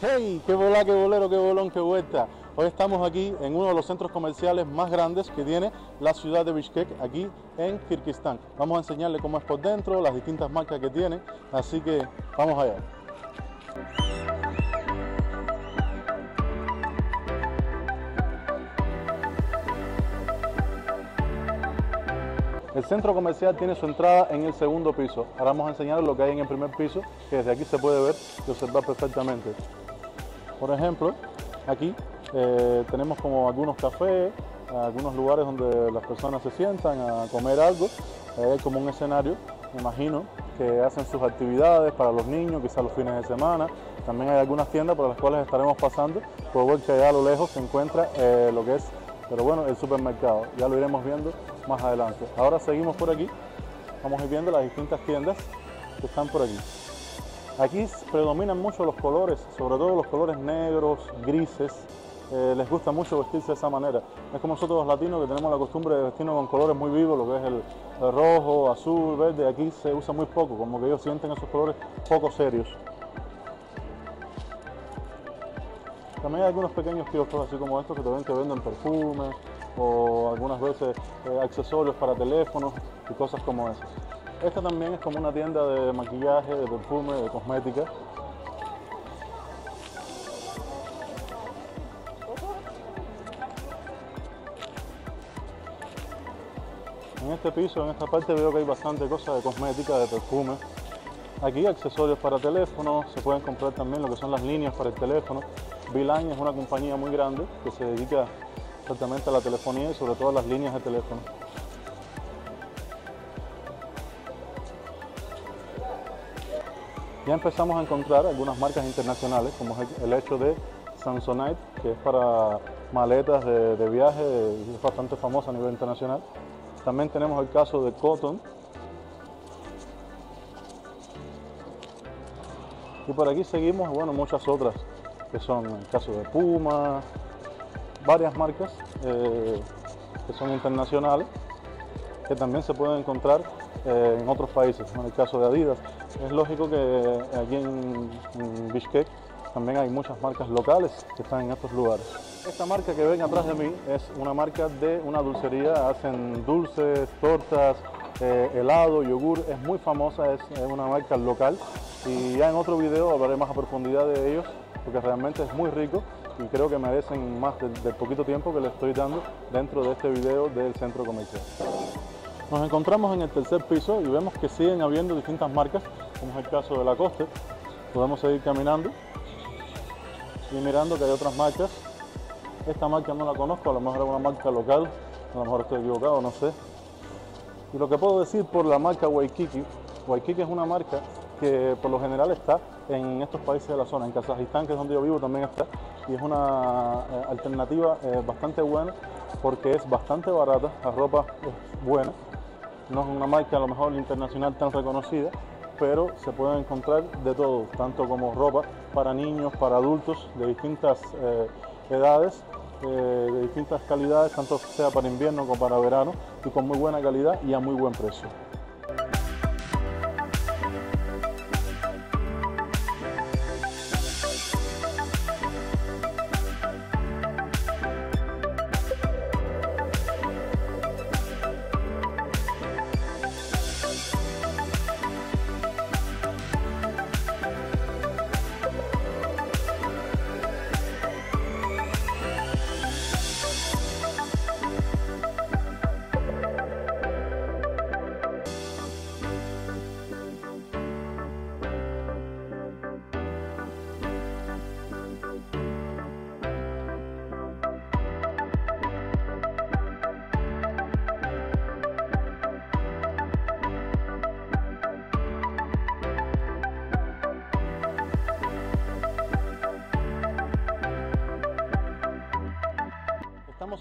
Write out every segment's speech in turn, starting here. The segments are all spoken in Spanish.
¡Hey! ¡Qué bola, qué bolero, qué bolón, qué vuelta! Hoy estamos aquí en uno de los centros comerciales más grandes que tiene la ciudad de Bishkek, aquí en Kirguistán. Vamos a enseñarle cómo es por dentro, las distintas marcas que tiene, así que vamos allá. El centro comercial tiene su entrada en el segundo piso. Ahora vamos a enseñar lo que hay en el primer piso, que desde aquí se puede ver y observar perfectamente. Por ejemplo, aquí eh, tenemos como algunos cafés, algunos lugares donde las personas se sientan a comer algo. Hay como un escenario, me imagino, que hacen sus actividades para los niños, quizás los fines de semana. También hay algunas tiendas por las cuales estaremos pasando. Puedo ver que allá a lo lejos se encuentra eh, lo que es, pero bueno, el supermercado. Ya lo iremos viendo más adelante. Ahora seguimos por aquí. Vamos a ir viendo las distintas tiendas que están por aquí. Aquí predominan mucho los colores, sobre todo los colores negros, grises. Eh, les gusta mucho vestirse de esa manera. Es como nosotros los latinos que tenemos la costumbre de vestirnos con colores muy vivos, lo que es el, el rojo, azul, verde. Aquí se usa muy poco, como que ellos sienten esos colores poco serios. También hay algunos pequeños kioscos así como estos que te ven que venden perfumes o algunas veces eh, accesorios para teléfonos y cosas como esas. Esta también es como una tienda de maquillaje, de perfume, de cosmética. En este piso, en esta parte veo que hay bastante cosas de cosmética, de perfume. Aquí accesorios para teléfonos, se pueden comprar también lo que son las líneas para el teléfono. Beeline es una compañía muy grande que se dedica exactamente a la telefonía y sobre todo a las líneas de teléfono. Ya empezamos a encontrar algunas marcas internacionales, como el hecho de Samsonite, que es para maletas de, de viaje, es bastante famosa a nivel internacional. También tenemos el caso de Cotton. Y por aquí seguimos, bueno, muchas otras, que son el caso de Puma, varias marcas eh, que son internacionales, que también se pueden encontrar eh, en otros países, en el caso de Adidas. Es lógico que aquí en, en Bishkek también hay muchas marcas locales que están en estos lugares. Esta marca que ven atrás de mí es una marca de una dulcería, hacen dulces, tortas, eh, helado, yogur, es muy famosa, es, una marca local y ya en otro video hablaré más a profundidad de ellos porque realmente es muy rico y creo que merecen más del, del poquito tiempo que les estoy dando dentro de este video del centro comercial. Nos encontramos en el tercer piso y vemos que siguen habiendo distintas marcas, como es el caso de la Coste. Podemos seguir caminando y mirando que hay otras marcas. Esta marca no la conozco, a lo mejor es una marca local, a lo mejor estoy equivocado, no sé. Y lo que puedo decir por la marca Waikiki, Waikiki es una marca que por lo general está en estos países de la zona, en Kazajistán, que es donde yo vivo, también está, y es una eh, alternativa eh, bastante buena porque es bastante barata, la ropa es buena, no es una marca a lo mejor internacional tan reconocida, pero se pueden encontrar de todo, tanto como ropa para niños, para adultos de distintas eh, edades, eh, de distintas calidades, tanto sea para invierno como para verano, y con muy buena calidad y a muy buen precio.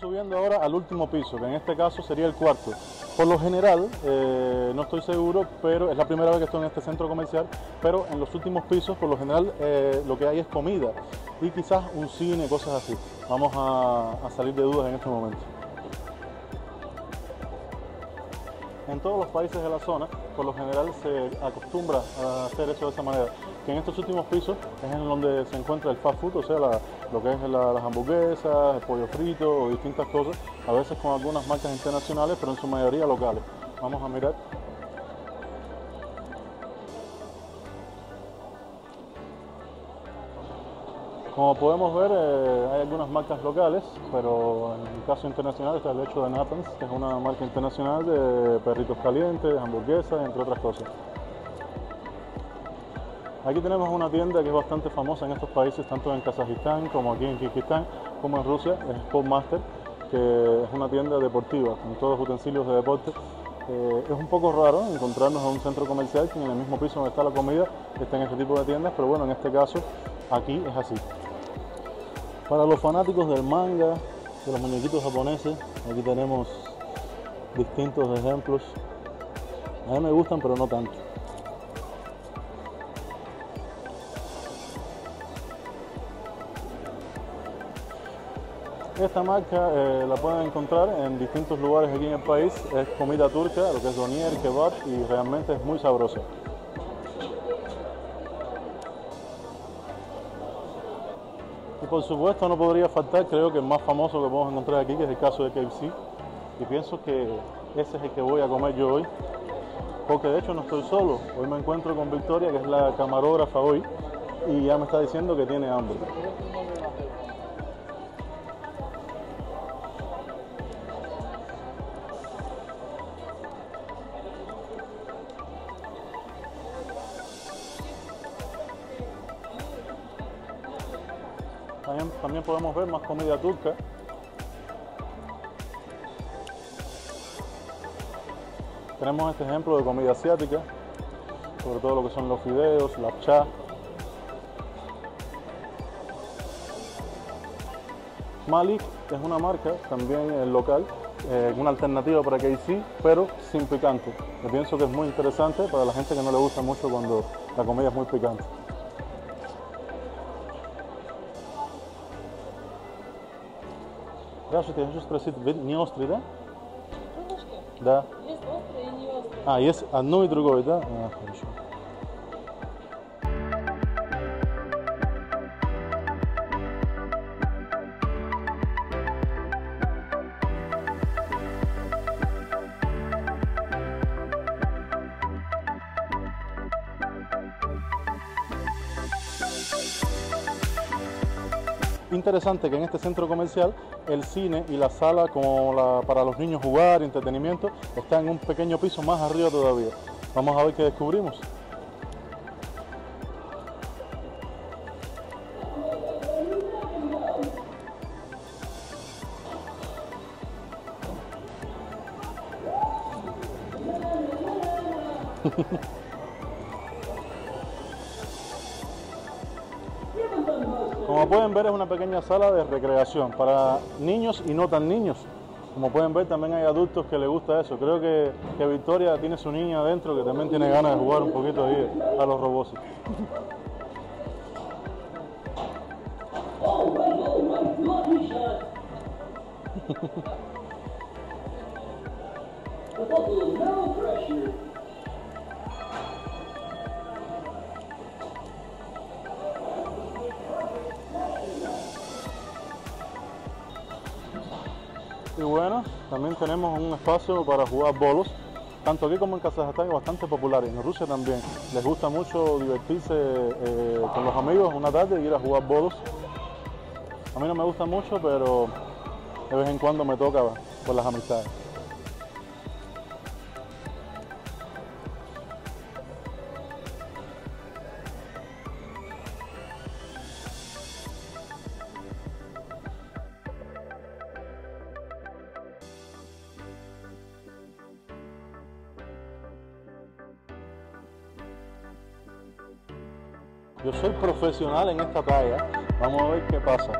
Subiendo ahora al último piso, que en este caso sería el cuarto. Por lo general, eh, no estoy seguro, pero es la primera vez que estoy en este centro comercial, pero en los últimos pisos, por lo general, eh, lo que hay es comida y quizás un cine, cosas así. Vamos a, a salir de dudas en este momento. En todos los países de la zona, por lo general se acostumbra a hacer eso de esa manera. Que en estos últimos pisos es en donde se encuentra el fast food, o sea, lo que es las hamburguesas, el pollo frito o distintas cosas, a veces con algunas marcas internacionales, pero en su mayoría locales. Vamos a mirar Como podemos ver, eh, hay algunas marcas locales, pero en el caso internacional está el hecho de Nappens, que es una marca internacional de perritos calientes, hamburguesas, entre otras cosas. Aquí tenemos una tienda que es bastante famosa en estos países, tanto en Kazajistán como aquí en Kirguistán, como en Rusia, es Sportmaster, que es una tienda deportiva con todos los utensilios de deporte. Eh, es un poco raro encontrarnos en un centro comercial que en el mismo piso donde está la comida está en este tipo de tiendas, pero bueno, en este caso aquí es así. Para los fanáticos del manga, de los muñequitos japoneses, aquí tenemos distintos ejemplos. A mí me gustan, pero no tanto. Esta marca eh, la pueden encontrar en distintos lugares aquí en el país. Es comida turca, lo que es donier, kebab y realmente es muy sabrosa. Y por supuesto no podría faltar, creo que el más famoso que podemos encontrar aquí, que es el caso de KFC. Y pienso que ese es el que voy a comer yo hoy. Porque de hecho no estoy solo. Hoy me encuentro con Victoria, que es la camarógrafa hoy, y ya me está diciendo que tiene hambre. También, podemos ver más comida turca. Tenemos este ejemplo de comida asiática, sobre todo lo que son los fideos, la cha. Malik es una marca, también local, eh, una alternativa para KC, pero sin picante. Yo pienso que es muy interesante para la gente que no le gusta mucho cuando la comida es muy picante. Здравствуйте, я хочу спросить, вы не острый, да? Крылышки? Да. Есть острые и не острые. А, есть одно и другое, да? А, хорошо. Interesante que en este centro comercial el cine y la sala como para los niños jugar, entretenimiento, está en un pequeño piso más arriba todavía. Vamos a ver qué descubrimos. Como pueden ver es una pequeña sala de recreación para niños y no tan niños. Como pueden ver también hay adultos que les gusta eso. Creo que, que Victoria tiene su niña adentro que también tiene ganas de jugar un poquito ahí a los robots. Y bueno, también tenemos un espacio para jugar bolos, tanto aquí como en Kazajstán bastante popular, en Rusia también. Les gusta mucho divertirse eh, con los amigos una tarde y ir a jugar bolos. A mí no me gusta mucho, pero de vez en cuando me toca por las amistades. Yo soy profesional en esta talla. Vamos a ver qué pasa.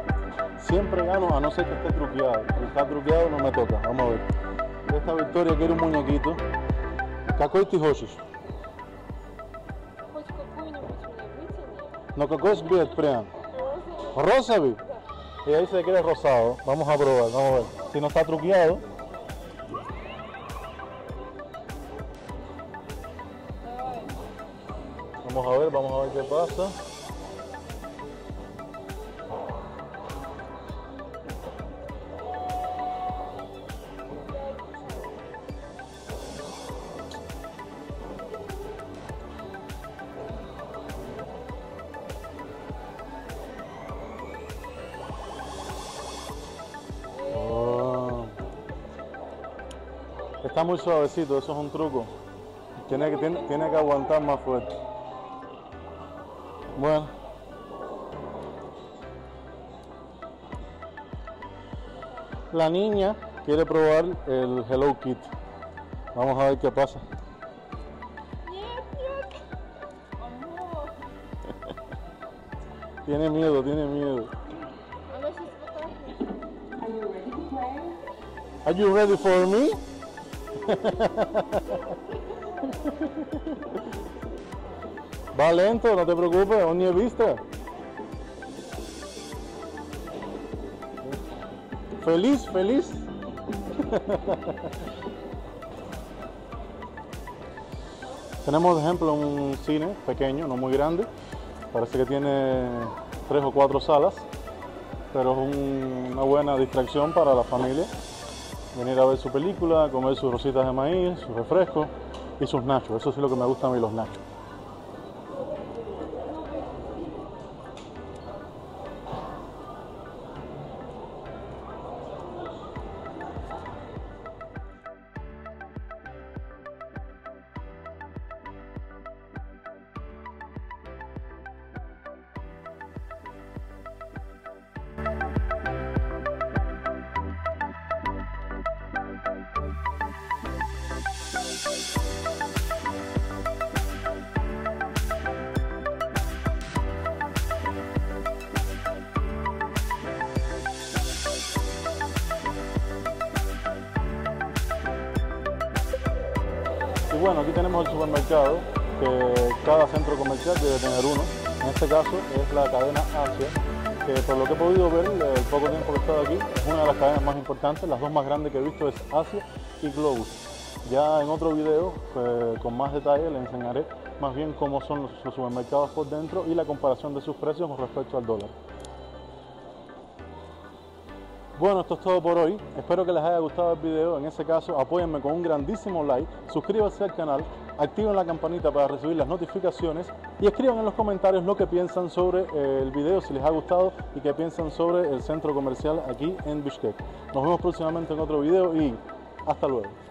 Siempre gano a no ser que esté truqueado. Si está truqueado no me toca. Vamos a ver. Esta victoria quiere un muñequito. Какой ты хочешь? Хоть какую-нибудь мне вытяни. No, какой цвет прям? Розовый. Rosavy. Y ahí se quiere rosado. Vamos a probar, vamos a ver. Si no está truqueado. qué pasa. Oh. Está muy suavecito, eso es un truco. Tiene que, tiene, tiene que aguantar más fuerte. Bueno. La niña quiere probar el Hello Kit. Vamos a ver qué pasa. tiene miedo, tiene miedo. Are you ready for me? Va lento, no te preocupes, aún ni he visto. Feliz, feliz. Tenemos, por ejemplo, un cine pequeño, no muy grande. Parece que tiene tres o cuatro salas, pero es un- una buena distracción para la familia venir a ver su película, comer sus rositas de maíz, sus refrescos y sus nachos. Eso sí es lo que me gusta a mí, los nachos. Y bueno, aquí tenemos el supermercado, que cada centro comercial debe tener uno. En este caso es la cadena Asia, que por lo que he podido ver, el poco tiempo que he estado aquí, es una de las cadenas más importantes. Las dos más grandes que he visto es Asia y Globus. Ya en otro video, pues, con más detalle, les enseñaré más bien cómo son los, los supermercados por dentro y la comparación de sus precios con respecto al dólar. Bueno, esto es todo por hoy. Espero que les haya gustado el video. En ese caso, apóyenme con un grandísimo like, suscríbanse al canal, activen la campanita para recibir las notificaciones y escriban en los comentarios lo que piensan sobre eh, el video, si les ha gustado y qué piensan sobre el centro comercial aquí en Bishkek. Nos vemos próximamente en otro video y hasta luego.